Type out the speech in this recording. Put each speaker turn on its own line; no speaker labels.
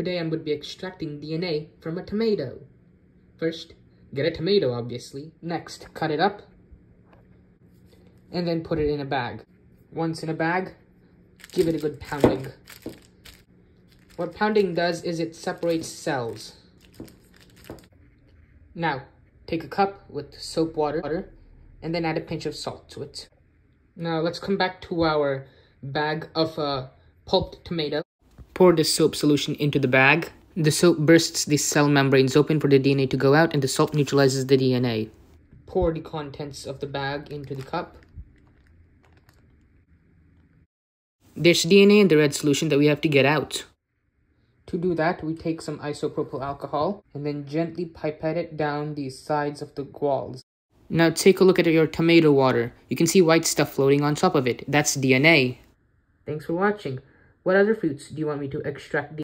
Today I'm going to be extracting DNA from a tomato. First, get a tomato obviously. Next, cut it up. And then put it in a bag. Once in a bag, give it a good pounding. What pounding does is it separates cells. Now, take a cup with soap water and then add a pinch of salt to it. Now let's come back to our bag of uh, pulped tomato. Pour the soap solution into the bag. The soap bursts the cell membranes open for the DNA to go out and the salt neutralizes the DNA. Pour the contents of the bag into the cup. There's DNA in the red solution that we have to get out. To do that, we take some isopropyl alcohol and then gently pipette it down the sides of the walls. Now take a look at your tomato water. You can see white stuff floating on top of it. That's DNA. Thanks for watching. What other fruits do you want me to extract